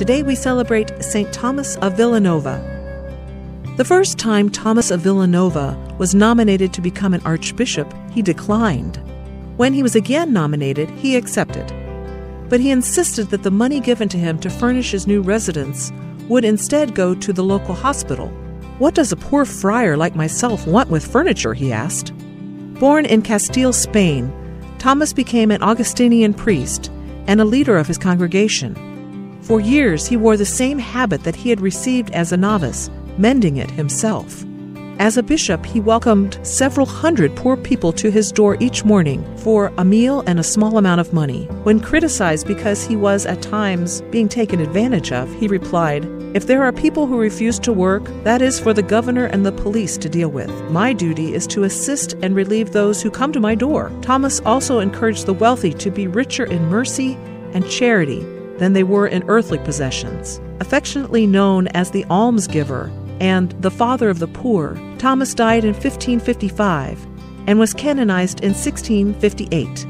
Today we celebrate St. Thomas of Villanova. The first time Thomas of Villanova was nominated to become an archbishop, he declined. When he was again nominated, he accepted. But he insisted that the money given to him to furnish his new residence would instead go to the local hospital. What does a poor friar like myself want with furniture? he asked. Born in Castile, Spain, Thomas became an Augustinian priest and a leader of his congregation. For years, he wore the same habit that he had received as a novice mending it himself. As a bishop, he welcomed several hundred poor people to his door each morning for a meal and a small amount of money. When criticized because he was at times being taken advantage of, he replied, If there are people who refuse to work, that is for the governor and the police to deal with. My duty is to assist and relieve those who come to my door. Thomas also encouraged the wealthy to be richer in mercy and charity than they were in earthly possessions. Affectionately known as the almsgiver, and the father of the poor, Thomas died in 1555 and was canonized in 1658.